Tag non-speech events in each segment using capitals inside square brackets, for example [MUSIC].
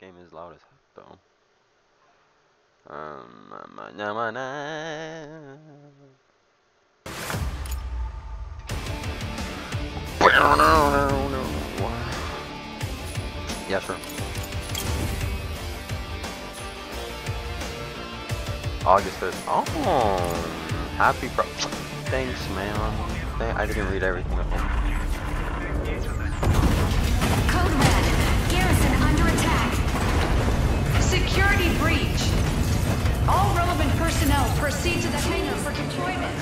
game is loud as heck though. Um, na- na- na- na. Yeah, sure. August 5th. Oh, happy pro. Thanks, man. I didn't read everything up there. Security breach. All relevant personnel proceed to the hangar for deployment.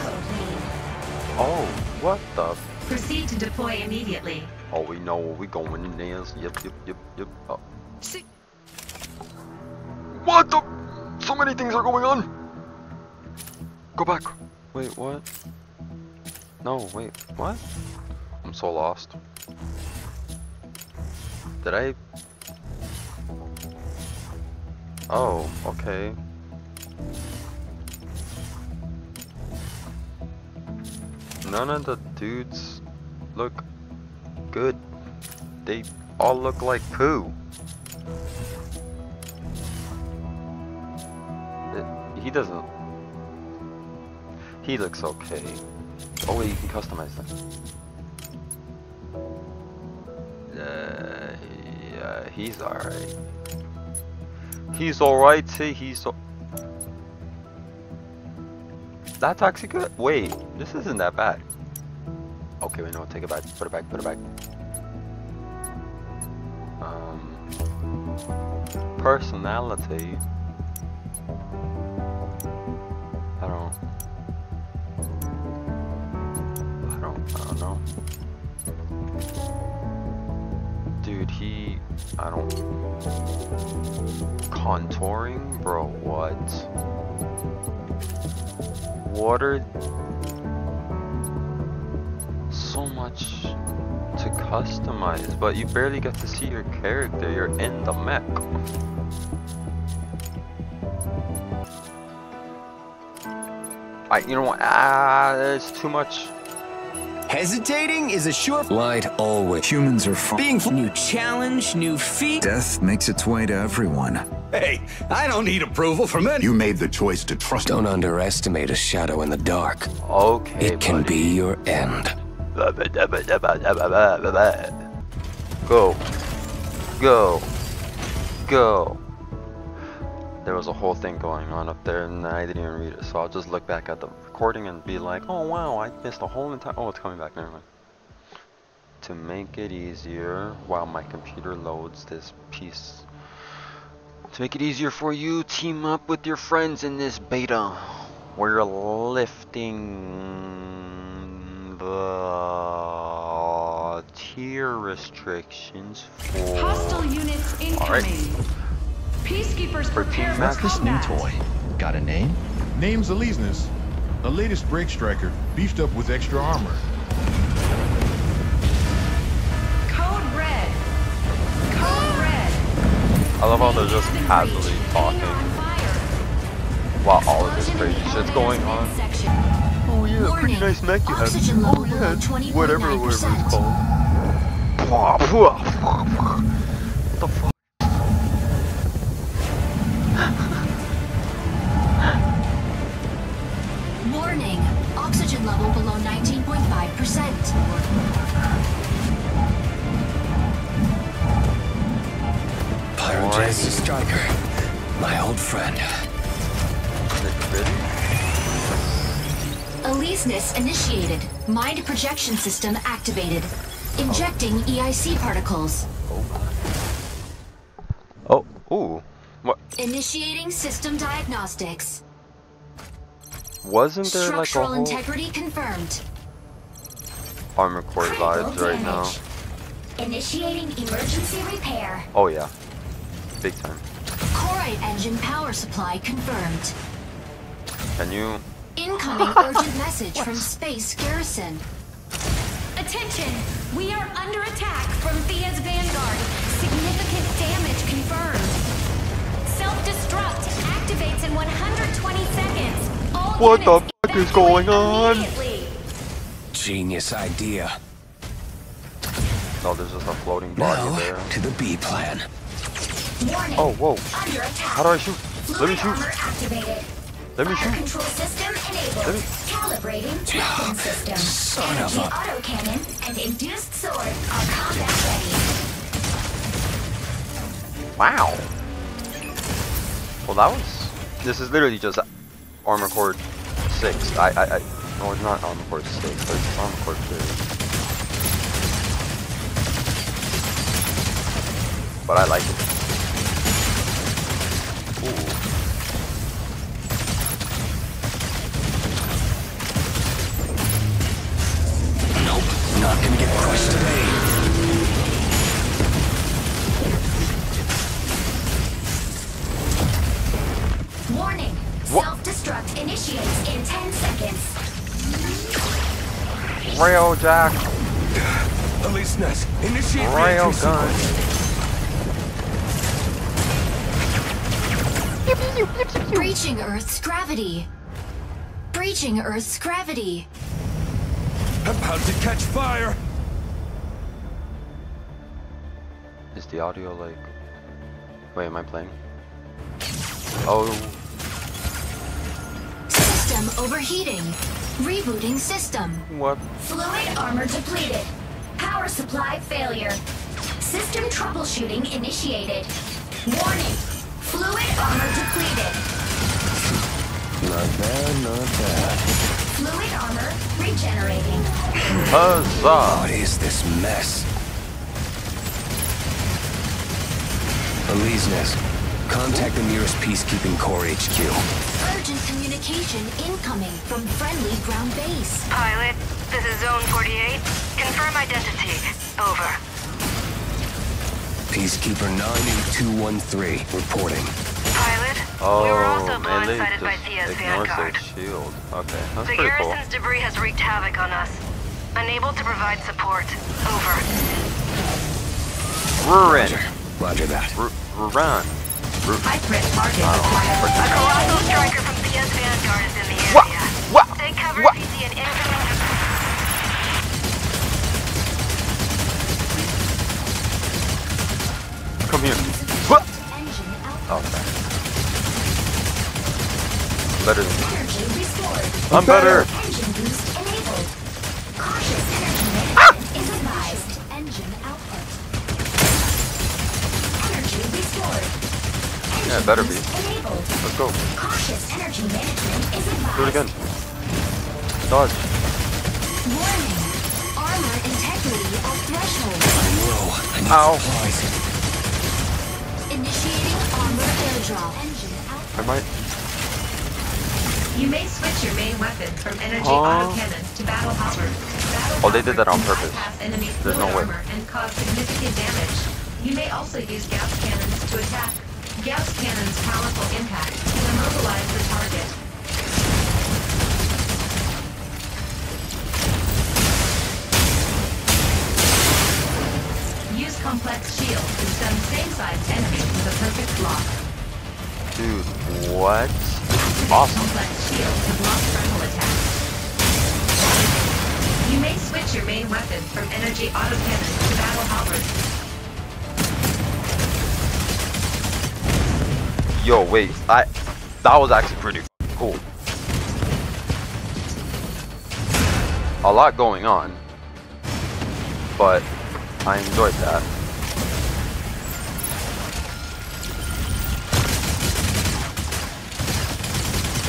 Oh, what the? Proceed to deploy immediately. Oh, we know we going in there. Yep, yep, yep, yep. Uh. Oh. Se- What the? So many things are going on. Go back. Wait, what? No, wait, what? I'm so lost. Did I? Oh, okay. None of the dudes look good. They all look like poo. It- he doesn't. He looks okay. Oh wait, you can customize them. Uh, yeah, he's alright. He's alright, he's so. That's actually good. Wait, this isn't that bad. Okay, wait, no, take it back. Put it back, put it back. Um, personality. I don't. I don't. I don't know. Dude, he. I don't. Contouring, bro. What? Are so much to customize, but you barely get to see your character. You're in the mech. I, you know what? Ah, it's too much. Hesitating is a sure Light always. Humans are fun. being new challenge, new feat. Death makes its way to everyone. Hey, I don't need approval from any. You made the choice to trust Don't underestimate a shadow in the dark. Okay, It can buddy. be your end. Go. Go. Go. There was a whole thing going on up there and I didn't even read it, so I'll just look back at the recording and be like, oh wow, I missed a whole entire. Oh, it's coming back, never mind. To make it easier, while my computer loads this piece. To make it easier for you, team up with your friends in this beta. We're lifting the tier restrictions for Hostile units incoming. Alright. incoming. Peacekeepers prepare Team for Max. This new toy. Got a name? Name's Alysnes, a latest break striker, beefed up with extra armor. Code Red. Code Red. I love how they're just casually talking Hangar on fire. while all of this crazy in shit's going on. Oh yeah, pretty nice mech you have. Oxygen Oh yeah, whatever, whatever it's called. What the fuck? Pyro Jazz the Striker. My old friend. Really? Alysnes initiated. Mind projection system activated. Injecting EIC particles. Oh, ooh. What? Initiating system diagnostics. Wasn't there like a Structural whole integrity confirmed. Armor Core vibes right now? Initiating emergency repair. Oh yeah. Big time. Corite engine power supply confirmed. Can you? Incoming urgent [LAUGHS] message from Space Garrison. Attention! We are under attack from Thea's Vanguard. Significant damage confirmed. Self-destruct activates in 120 seconds. All What the fuck is going on? Genius idea. No, there's just a floating body Now there. to the B plan. Warning. Oh, whoa. How do I shoot? Let me shoot. armor activated. Let me Fire shoot. control system enabled. Let me- Calibrating weapon system. Son of Energy a- autocannon and induced sword are combat ready. Wow. Well, that was. This is literally just armor core six. I, I, I. No, it's not armor core six. But it's armor core two. But I like it. Rail jack. Alysnes, initiate Rail reentry gun. Breaching Earth's gravity. Breaching Earth's gravity. About to catch fire. Is the audio like? Wait, am I playing? Oh, System overheating. Rebooting system. what? Fluid armor depleted. Power supply failure. System troubleshooting initiated. Warning. Fluid armor depleted. Not bad, not bad. Fluid armor regenerating. Huzzah! What is this mess? Elise contact the nearest peacekeeping corps HQ. Urgent communication incoming from friendly ground base. Pilot, this is Zone 48. Confirm identity. Over. Peacekeeper 98213 reporting. Pilot, Oh, we were also melee blindsided by Thea's Vanguard. shield. Okay, that's The pretty cool. garrison's debris has wreaked havoc on us. Unable to provide support. Over. Ruin. Roger that. R- run. High threat target Oh, acquired. A colossal striker from Thea's Vanguard is in the What? area. What? Take cover What? if you see an incoming... Come here. What? Engine out. Okay. Better than Energy restored. I'm better. Engine boost enabled. Cautious energy management is advised. Ah! Engine output. Energy restored. Yeah, better be. Do it again. Dodge. Warning. Armor integrity at threshold. Monroe, I need Ow. supplies. Initiating armor airdrop. Engine output. I might. You may switch your main weapon from energy Huh? autocannons to battle halberds. Battle Oh, they did that on purpose. There's no way. and cause significant damage. You may also use Gauss cannons to attack. Gauss cannons' powerful impact can immobilize the target. Complex shield to stun same-sized enemies with a perfect block. Dude, what? Awesome. Complex shield to block frontal attacks. You may switch your main weapon from energy autocannon to battle halberd. Yo, wait. I. That was actually pretty cool. A lot going on. But I enjoyed that.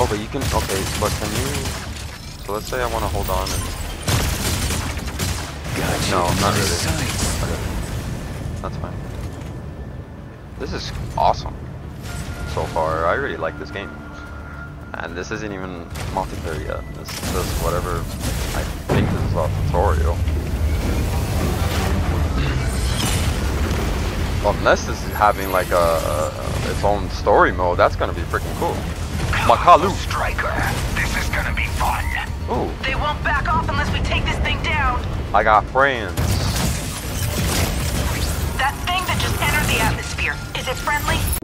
Oh, but you can. Okay, but can you. So let's say I want to hold on and. Gotcha. No, not really. Okay. That's fine. This is awesome. So far, I really like this game. And this isn't even multiplayer yet. This is just whatever I think this is a tutorial. Unless this is having like a, a its own story mode, that's gonna be freaking cool. Makalu. Striker, this is gonna be fun. Ooh, They won't back off unless we take this thing down. I got friends. That thing that just entered the atmosphere. Is it friendly?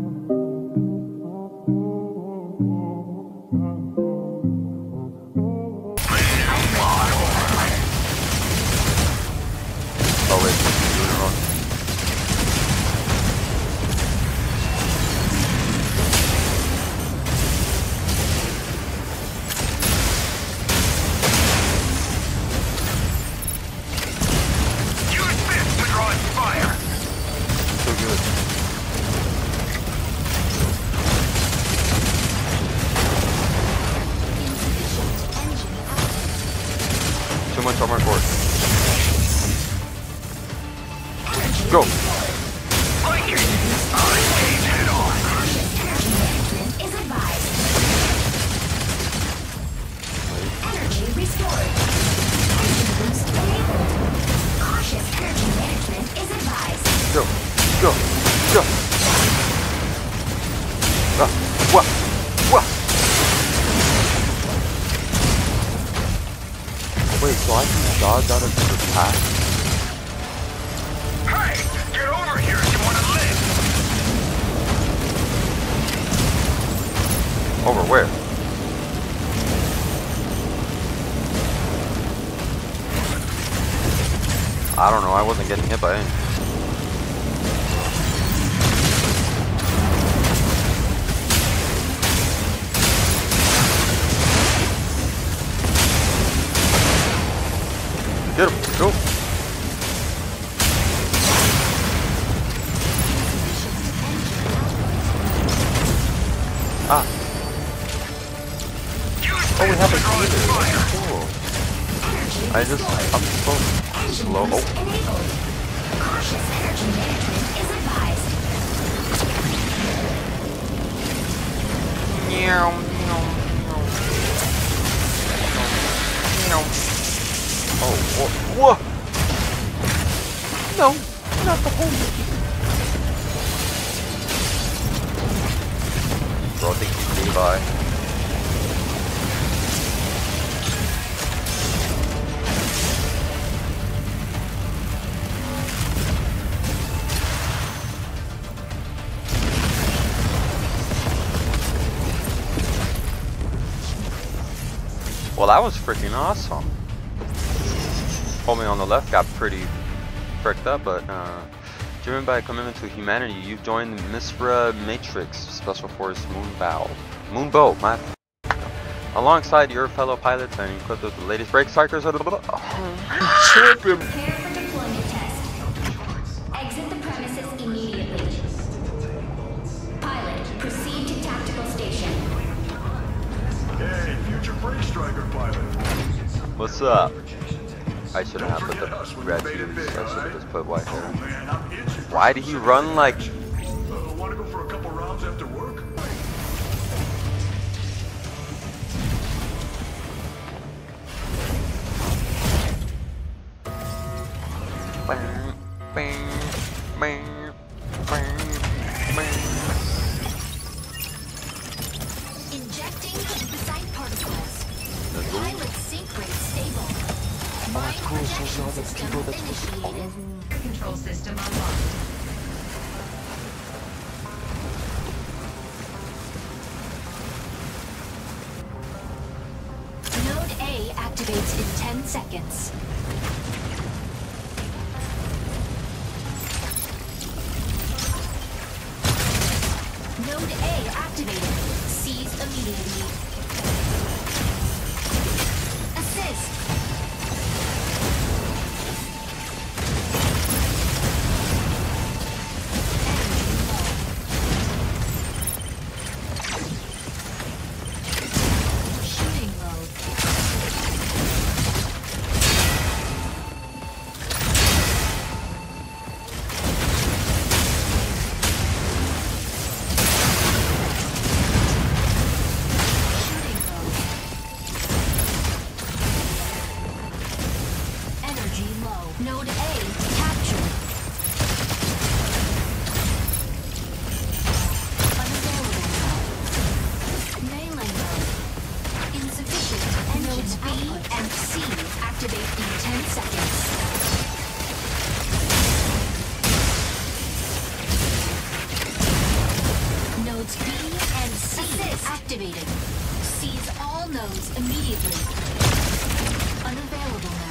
Wait, so I can dodge out of his attack? Hey, get over here if you want to live. Over where? I don't know, I wasn't getting hit by anything. Get him, go! Ah. Oh, we have a healer. Cool. I just, I'm so slow. Oh, meow, meow, meow. Meow. Oh, whoa, whoa! No, not the whole. Bro, I think he's Levi. Well, that was freaking awesome. Homie on the left got pretty fricked up, but uh, driven by a commitment to humanity, you've joined the Misra Matrix Special Force Moonbow. Moonbow, my Alongside your fellow pilots and equipped with the latest brake strikers. [LAUGHS] Prepare for deployment test. Exit the premises immediately. Pilot, proceed to tactical station. Hey, future break striker pilot. What's up? I shouldn't have put the red shoes. I should have just put white hair. Itching. Why did he run like? Node A activated. Seize immediately. those immediately. Unavailable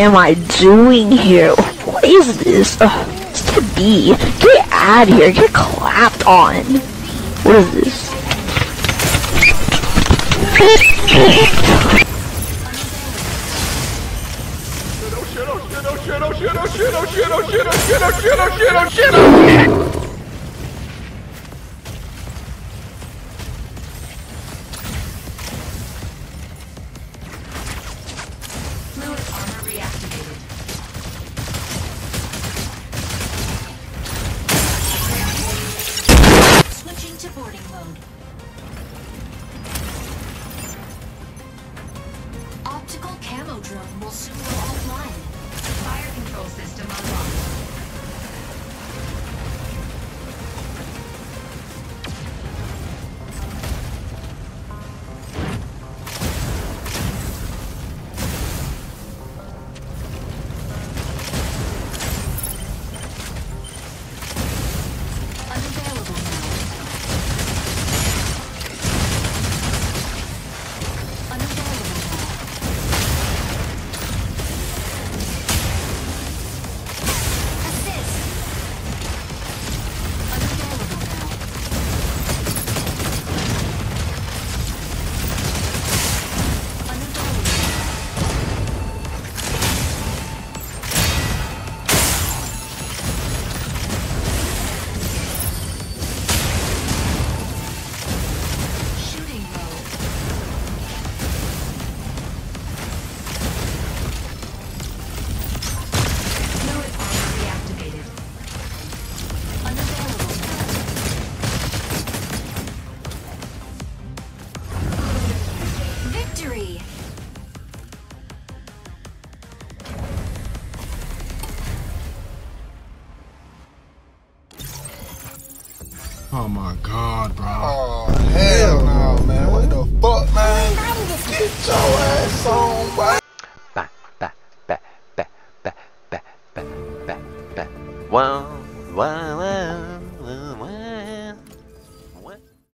am I doing here? What is this? Ugh, it's to be. Get out of here. Get clapped on. What is this? Fluid drone will soon go offline. Fire control system unlocked. My god, bro.